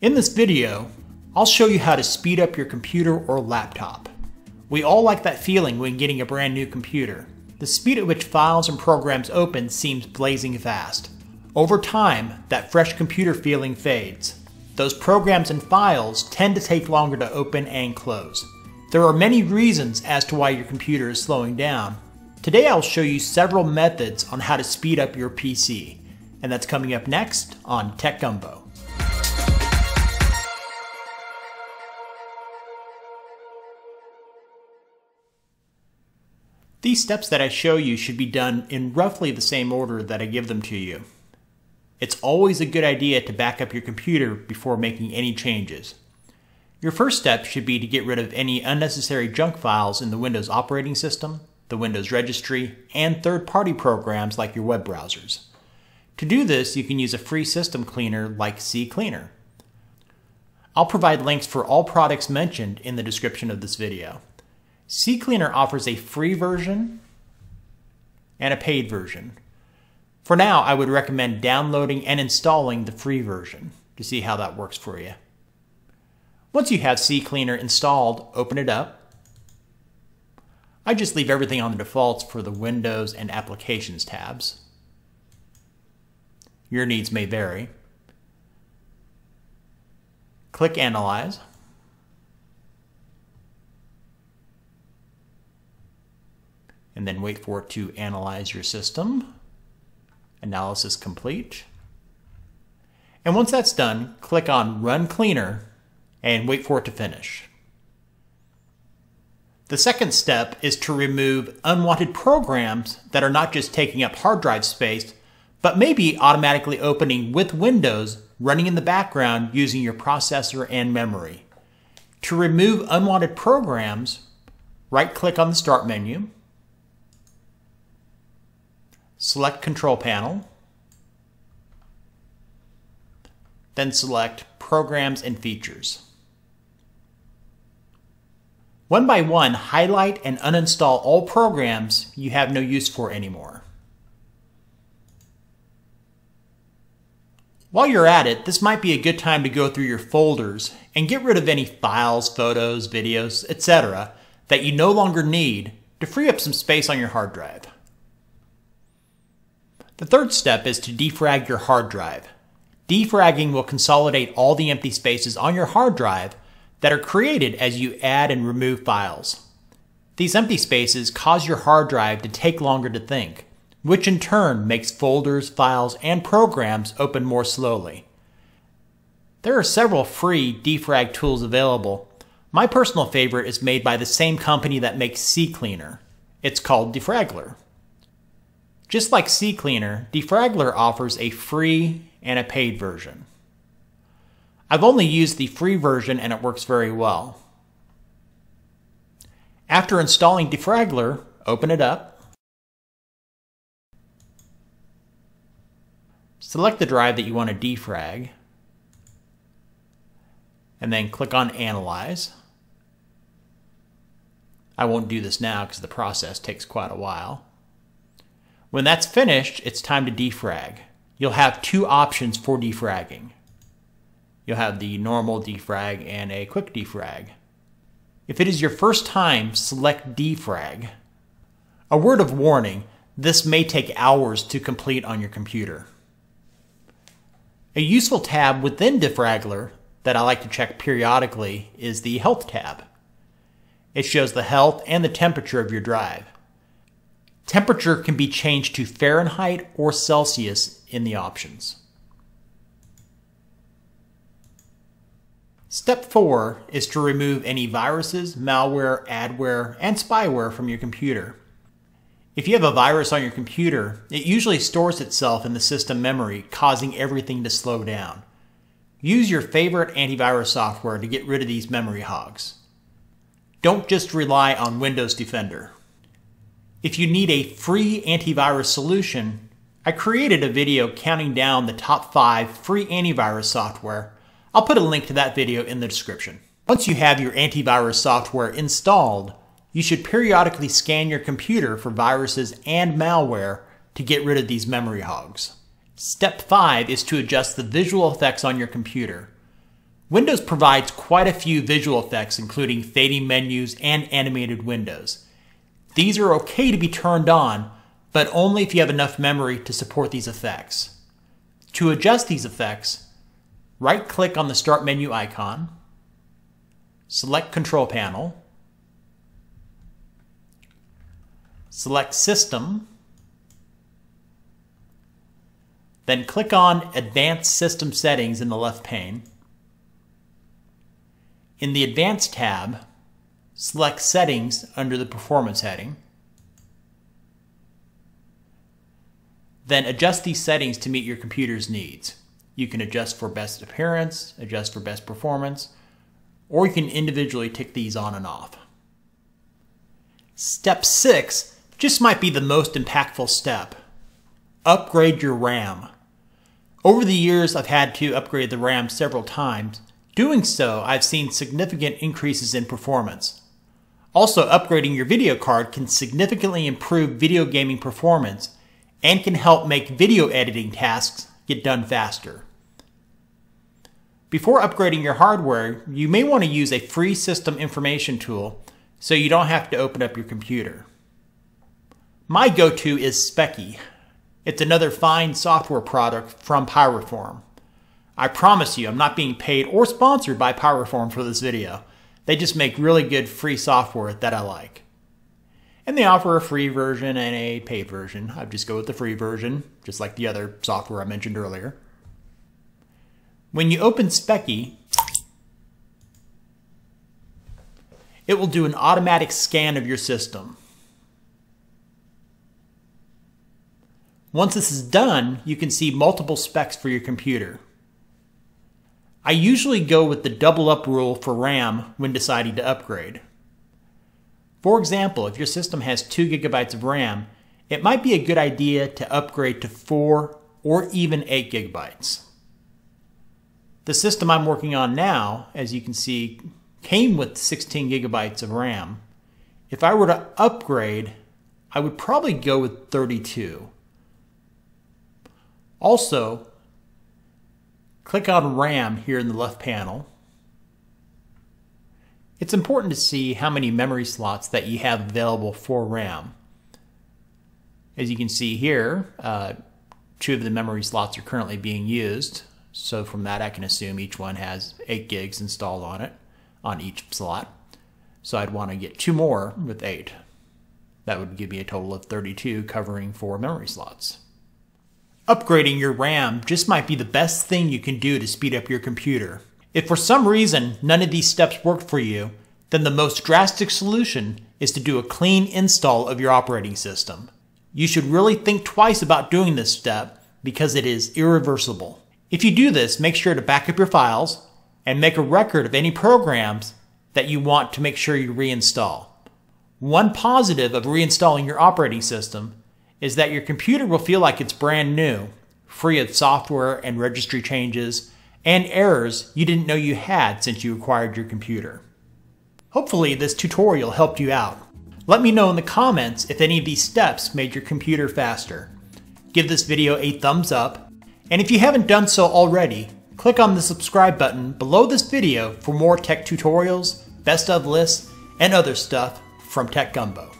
In this video, I'll show you how to speed up your computer or laptop. We all like that feeling when getting a brand new computer. The speed at which files and programs open seems blazing fast. Over time, that fresh computer feeling fades. Those programs and files tend to take longer to open and close. There are many reasons as to why your computer is slowing down. Today I'll show you several methods on how to speed up your PC, and that's coming up next on Tech Gumbo. These steps that I show you should be done in roughly the same order that I give them to you. It's always a good idea to back up your computer before making any changes. Your first step should be to get rid of any unnecessary junk files in the Windows operating system, the Windows registry, and third-party programs like your web browsers. To do this, you can use a free system cleaner like CCleaner. I'll provide links for all products mentioned in the description of this video. CCleaner offers a free version and a paid version. For now, I would recommend downloading and installing the free version to see how that works for you. Once you have CCleaner installed, open it up. I just leave everything on the defaults for the Windows and Applications tabs. Your needs may vary. Click Analyze. And then wait for it to analyze your system. Analysis complete. And once that's done, click on Run Cleaner and wait for it to finish. The second step is to remove unwanted programs that are not just taking up hard drive space, but maybe automatically opening with Windows running in the background using your processor and memory. To remove unwanted programs, right click on the Start menu, select Control Panel, then select Programs and Features. One by one, highlight and uninstall all programs you have no use for anymore. While you're at it, this might be a good time to go through your folders and get rid of any files, photos, videos, etc. that you no longer need to free up some space on your hard drive. The third step is to defrag your hard drive. Defragging will consolidate all the empty spaces on your hard drive that are created as you add and remove files. These empty spaces cause your hard drive to take longer to think, which in turn makes folders, files, and programs open more slowly. There are several free defrag tools available. My personal favorite is made by the same company that makes CCleaner. It's called Defraggler. Just like CCleaner, Defraggler offers a free and a paid version. I've only used the free version and it works very well. After installing Defraggler, open it up. Select the drive that you want to defrag, and then click on Analyze. I won't do this now because the process takes quite a while. When that's finished, it's time to defrag. You'll have two options for defragging. You'll have the normal defrag and a quick defrag. If it is your first time, select defrag. A word of warning, this may take hours to complete on your computer. A useful tab within Defraggler that I like to check periodically is the Health tab. It shows the health and the temperature of your drive. Temperature can be changed to Fahrenheit or Celsius in the options. Step 4 is to remove any viruses, malware, adware, and spyware from your computer. If you have a virus on your computer, it usually stores itself in the system memory, causing everything to slow down. Use your favorite antivirus software to get rid of these memory hogs. Don't just rely on Windows Defender. If you need a free antivirus solution, I created a video counting down the top five free antivirus software. I'll put a link to that video in the description. Once you have your antivirus software installed, you should periodically scan your computer for viruses and malware to get rid of these memory hogs. Step 5 is to adjust the visual effects on your computer. Windows provides quite a few visual effects, including fading menus and animated windows. These are okay to be turned on, but only if you have enough memory to support these effects. To adjust these effects, right click on the Start menu icon, select Control Panel, select System, then click on Advanced System Settings in the left pane. In the Advanced tab, select Settings under the Performance heading. Then adjust these settings to meet your computer's needs. You can adjust for best appearance, adjust for best performance, or you can individually tick these on and off. Step 6 just might be the most impactful step. Upgrade your RAM. Over the years, I've had to upgrade the RAM several times. Doing so, I've seen significant increases in performance. Also, upgrading your video card can significantly improve video gaming performance and can help make video editing tasks get done faster. Before upgrading your hardware, you may want to use a free system information tool so you don't have to open up your computer. My go-to is Speccy. It's another fine software product from Piriform. I promise you, I'm not being paid or sponsored by Piriform for this video. They just make really good free software that I like. And they offer a free version and a paid version. I just go with the free version, just like the other software I mentioned earlier. When you open Speccy, it will do an automatic scan of your system. Once this is done, you can see multiple specs for your computer. I usually go with the double up rule for RAM when deciding to upgrade. For example, if your system has 2 gigabytes of RAM, it might be a good idea to upgrade to 4 or even 8 gigabytes. The system I'm working on now, as you can see, came with 16 gigabytes of RAM. If I were to upgrade, I would probably go with 32. Also, click on RAM here in the left panel it's important to see how many memory slots that you have available for RAM. As you can see here, uh, two of the memory slots are currently being used. So from that I can assume each one has 8 gigs installed on it, on each slot. So I'd want to get two more with 8. That would give me a total of 32 covering four memory slots. Upgrading your RAM just might be the best thing you can do to speed up your computer. If for some reason none of these steps work for you, then the most drastic solution is to do a clean install of your operating system. You should really think twice about doing this step because it is irreversible. If you do this, make sure to back up your files and make a record of any programs that you want to make sure you reinstall. One positive of reinstalling your operating system is that your computer will feel like it's brand new, free of software and registry changes and errors you didn't know you had since you acquired your computer. Hopefully this tutorial helped you out. Let me know in the comments if any of these steps made your computer faster. Give this video a thumbs up, and if you haven't done so already, click on the subscribe button below this video for more tech tutorials, best of lists, and other stuff from Tech Gumbo.